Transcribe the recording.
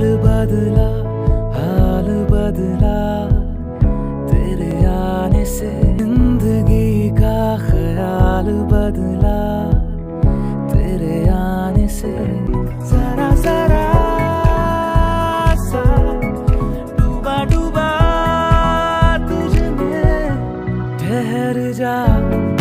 हाल बदला हाल बदला। तेरे आने से ज़िंदगी का ख्याल बदला। तेरे आने से जरा जरा जा।